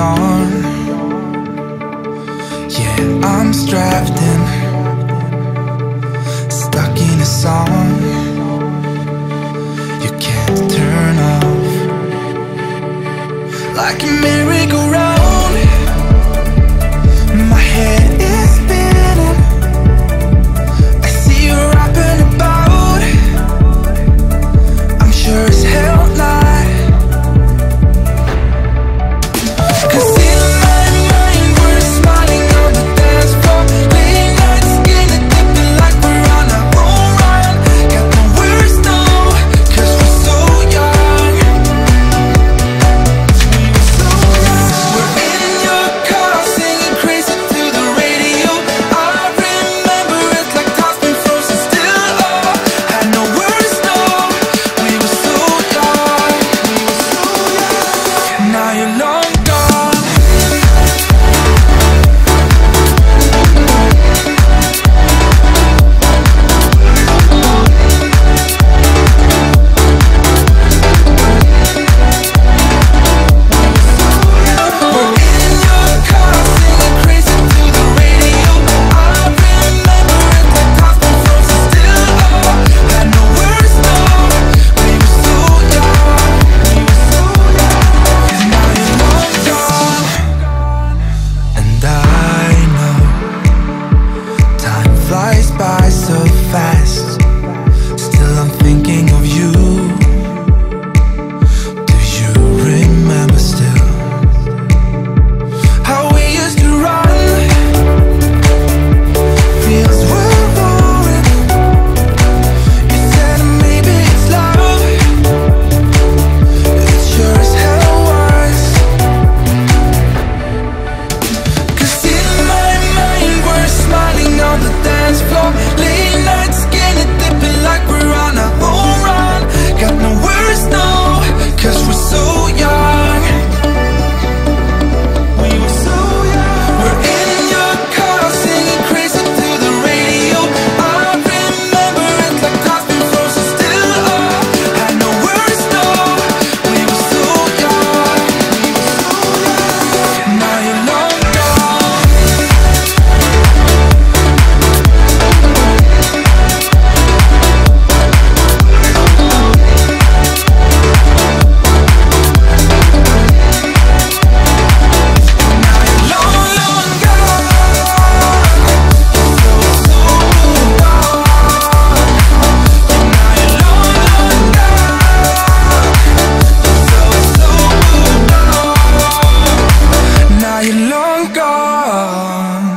on. Yeah, I'm strapped in Stuck in a song. You can't turn off. Like me so fast. Still, I'm thinking of you. long gone.